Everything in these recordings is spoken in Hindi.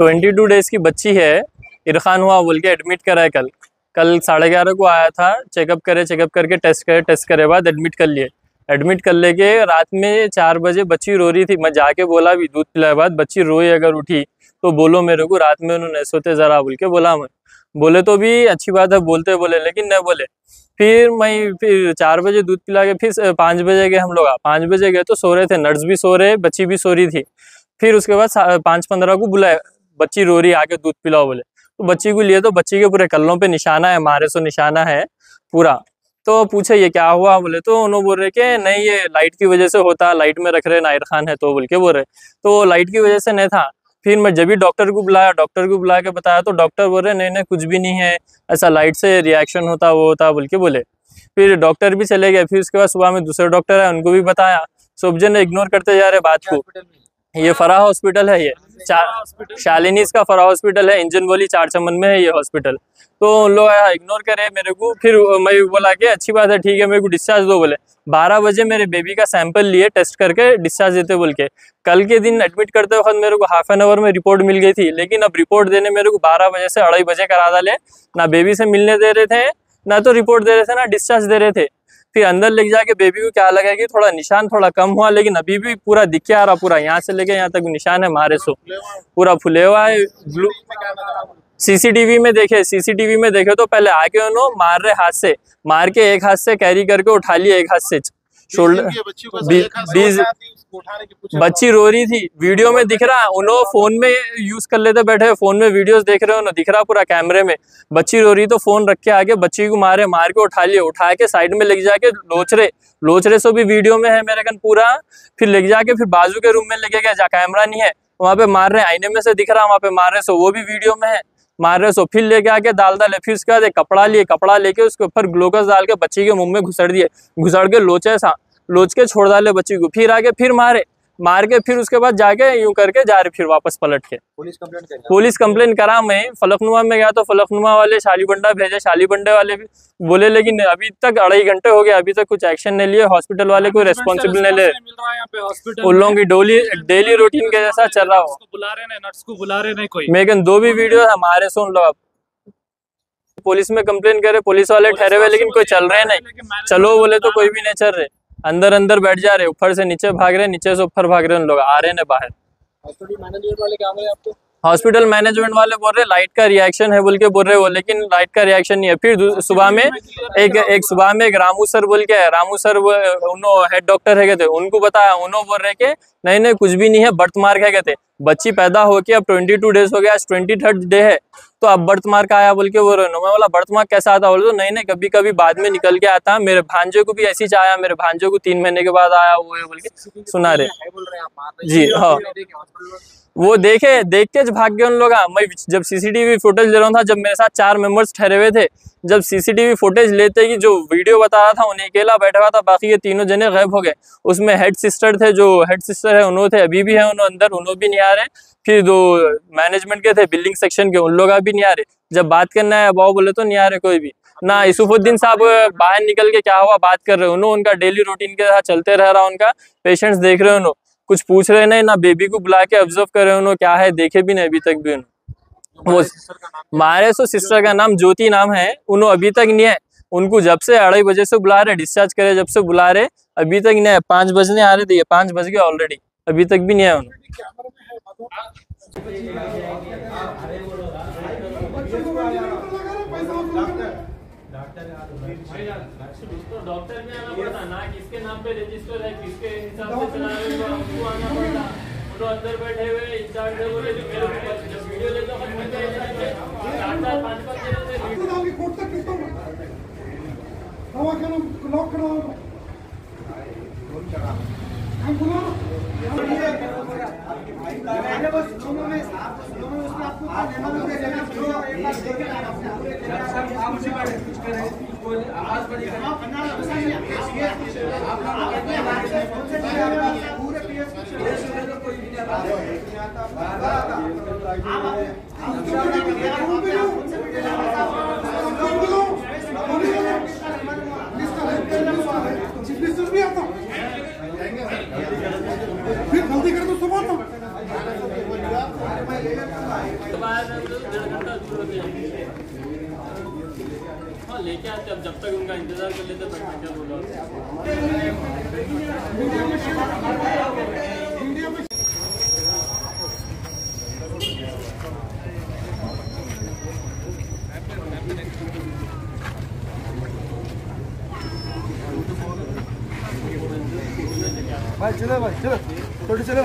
ट्वेंटी टू डेज़ की बच्ची है। इरफान हुआ, बोल के एडमिट करा है कल। कल साढ़े ग्यारह को आया था। चेकअप करे चेकअप करके टेस्ट करे टेस्ट करे, बाद एडमिट कर लिए। एडमिट कर लेके रात में चार बजे बच्ची रो रही थी। मैं जाके बोला भी दूध पिलाए बाद बच्ची रोई अगर उठी तो बोलो मेरे को। रात में उन्होंने सोते ज़रा बोल के बोला मैं। बोले तो भी अच्छी बात है, बोलते बोले, लेकिन नहीं बोले। फिर मैं फिर चार बजे दूध पिला के फिर पाँच बजे गए हम लोग। पाँच बजे गए तो सो रहे थे। नर्स भी सो रहे, बच्ची भी सो रही थी। फिर उसके बाद पाँच पंद्रह को बुलाए बच्ची रो रही आके दूध पिलाओ बोले। तो बच्ची को लिए तो बच्ची के पूरे कल्लों पे निशाना है, मारे सो निशाना है पूरा। तो पूछे, ये क्या हुआ? बोले तो उन्होंने बोल रहे कि, नहीं, ये लाइट की वजह से होता, लाइट में रख रहे नायर खान है। तो बोल के बोल रहे। तो लाइट की वजह से नहीं था। फिर मैं जब भी डॉक्टर को बुलाया, डॉक्टर को बुला के बताया तो डॉक्टर बोल रहे, नहीं नहीं, कुछ भी नहीं है। ऐसा लाइट से रिएक्शन होता, वो होता, बोल के बोले। फिर डॉक्टर भी चले गए। फिर उसके बाद सुबह में दूसरे डॉक्टर है उनको भी बताया। सब जन इग्नोर करते जा रहे बात को। ये फरा हॉस्पिटल है ये। चार शालिनीस का फरा हॉस्पिटल है इंजन बोली चार चमन में है ये हॉस्पिटल। तो उन लोग इग्नोर करे मेरे को फिर मैं बोला कि अच्छी बात है ठीक है मेरे को डिस्चार्ज दो बोले। बारह बजे मेरे बेबी का सैंपल लिए टेस्ट करके डिस्चार्ज देते बोल के। कल के दिन एडमिट करते वक्त मेरे को हाफ़ एन आवर में रिपोर्ट मिल गई थी लेकिन अब रिपोर्ट देने मेरे को बारह बजे से अढ़ाई बजे करा डाले। ना बेबी से मिलने दे रहे थे ना तो रिपोर्ट दे रहे थे ना डिस्चार्ज दे रहे थे। फिर अंदर लेके जाके बेबी को क्या लगा कि थोड़ा निशान थोड़ा कम हुआ, लेकिन अभी भी पूरा दिखे आ रहा, पूरा यहाँ से लेके यहाँ तक निशान है मारे सो पूरा फुले हुआ है, ब्लू। सीसीटीवी में देखे सीसीटीवी में देखे तो पहले आके उन्होंने मार रहे हाथ से, मार के एक हाथ से कैरी करके उठा लिए, एक हाथ से। शोल्डर बच्ची रो रही थी वीडियो में दिख रहा उन्होंने फ़ोन में यूज़ कर लेते बैठे फ़ोन में वीडियोस देख रहे हो ना दिख रहा पूरा कैमरे में। बच्ची रो रही तो फ़ोन रख के आके बच्ची को मारे मार के उठा लिए उठा के साइड में लेके जाके लोचरे लोचरे से भी वीडियो में है मेरे कन पूरा फिर लेके जाके फिर बाजू के रूम में लेके गया जहाँ कैमरा नहीं है वहाँ पे मार रहे आईने में से दिख रहा वहाँ पे मार रहे सो वो भी वीडियो में है। मार रहे सो फिर लेके आके दाल डाले फिर उसके बाद एक कपड़ा लिए, कपड़ा लेके उसके ऊपर ग्लूकोज डाल के बच्ची के मुँह में घुसड़ दिए, घुसड़ के लोचे सा, लोच के छोड़ डाले बच्ची को, फिर आके फिर मारे। मार के फिर उसके बाद जाके यूँ करके जा रहे फिर वापस पलट के। पुलिस कंप्लेंट पुलिस कंप्लेंट करा मैं। फलकनुमा में गया तो फलकनुमा वाले शालीबंडा भेजे शालीबंडे वाले भी बोले लेकिन अभी तक अढ़ाई घंटे हो गए अभी तक कुछ एक्शन नहीं लिए। हॉस्पिटल वाले कोई रेस्पॉन्सिबल नहीं ले। उन लोगों की डोली डेली रूटीन के जैसा चल रहा हो। बुला रहे नर्स को बुला रहे नहीं कोई। मेकन दो भी वीडियो हमारे सुन लो आप। पुलिस में कंप्लेन करे पुलिस वाले ठहरे हुए लेकिन कोई चल रहे नहीं चलो बोले तो कोई भी नहीं चल रहे। अंदर अंदर बैठ जा रहे ऊपर से नीचे भाग रहे नीचे से ऊपर भाग रहे उन लोग आ रहे हैं बाहर। हॉस्पिटल मैनेजमेंट वाले बोल रहे लाइट का रिएक्शन है बोल के बोल रहे वो लेकिन लाइट का रिएक्शन नहीं है। फिर सुबह में एक एक सुबह में एक रामू सर बोल के रामू सर उन्होंने हेड डॉक्टर है कहते उनको बताया उन्होंने बोल रहे कि नहीं नहीं कुछ भी नहीं है बर्थ मार्क है कहते। बच्ची पैदा हो के अब ट्वेंटी टू डेज़ हो गया आज ट्वेंटी थर्ड डे है। तो अब बर्थ मार्क आया बोल के वो रहे मैं बोला बर्थ मार्क कैसा आता? बोले तो नहीं नहीं कभी कभी बाद में निकल के आता मेरे भांजे को भी ऐसी आया मेरे भांजे को तीन महीने के बाद आया वो है बोल के सुना रहे। जी हाँ। वो देखे देख के भाग गए उन लोग मैं जब सीसीटीवी फुटेज ले रहा था जब मेरे साथ चार मेंबर्स ठहरे हुए थे जब सीसीटीवी फुटेज लेते कि जो वीडियो बता रहा था उन्हें अकेला बैठा हुआ था बाकी ये तीनों जने गायब हो गए। उसमें हेड सिस्टर थे जो हेड सिस्टर है उन्होंने थे अभी भी है उन्होंने अंदर उन्होंने भी नहीं आ रहे। फिर दो मैनेजमेंट के थे बिल्डिंग सेक्शन के उन लोग भी नहीं आ रहे। जब बात करना है अबाव बोले तो नहीं आ रहे कोई भी। ना यूसुफुद्दीन साहब बाहर निकल के क्या हुआ बात कर रहे उन्होंने उनका डेली रूटीन के साथ चलते रह रहा उनका पेशेंट्स देख रहे उन्होंने कुछ पूछ रहे नहीं ना बेबी को बुला के ऑब्ज़र्व कर रहे उन्होंने क्या है देखे भी नहीं अभी तक भी उन्होंने वो हमारे सो सिस्टर का नाम ज्योति नाम है उन्होंने अभी तक नहीं है। उनको जब से अढ़ाई बजे से बुला रहे डिस्चार्ज करे जब से बुला रहे अभी तक नहीं है। पाँच बजने आ रहे थे पाँच बज गए ऑलरेडी अभी तक भी नहीं है उन्होंने डॉक्टर भी आना पड़ता ना किसके नाम पे रजिस्टर है किसके हिसाब से चला रहे हो हमको आना पड़ता वो अंदर बैठे हुए इंचार्ज है बोले जो मेरे जब वीडियो लेते वक्त मिलते हैं चार चार पाँच पाँच दिनों से आपकी कोर्ट तक कितना दवा करो लॉक करो हम बुला मैंने बस सुनो में सुनो में उसमें आपको आवाज़ बड़ी पूरे पीएस कोई भी नहीं आता फिर गलती करे तो सुबह जब आया था तो डेढ़ घंटा दूर होते जाएँगे हाँ लेके आते अब जब तक उनका इंतज़ार कर लेते बैडमिंटन बोला भाई, चलो भाई, चलो थोड़ी चलो।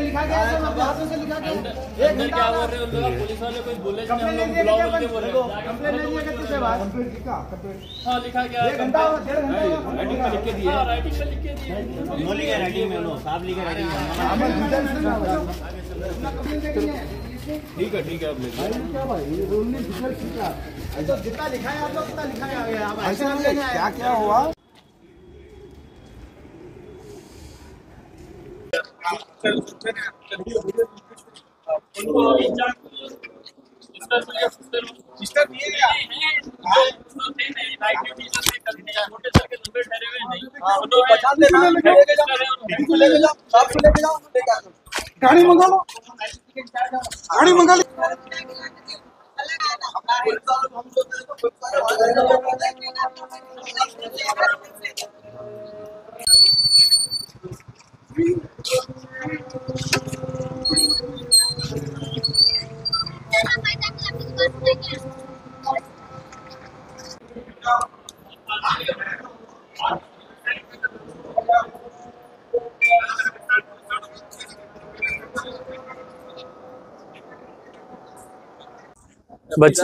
लिखा गया है सब हाथों से लिखा गया अंदर क्या बोल रहे हो? लोग पुलिस वाले कोई बोले नहीं हम लोग बुलाओ बोल के बोल रहे हैं। कंप्लेन नहीं है किससे बात? हाँ लिखा गया है घंटा हुआ डेढ़ घंटा हुआ हाँ राइटिंग में लिख के दिए। नो लिखे राइटिंग में लो साहब लिखे राइटिंग में। ठीक है ठीक है अब जितना लिखा है आप लोग उतना लिखा है। क्या क्या हुआ? गाड़ी मंगा लो गाड़ी मंगा लो बच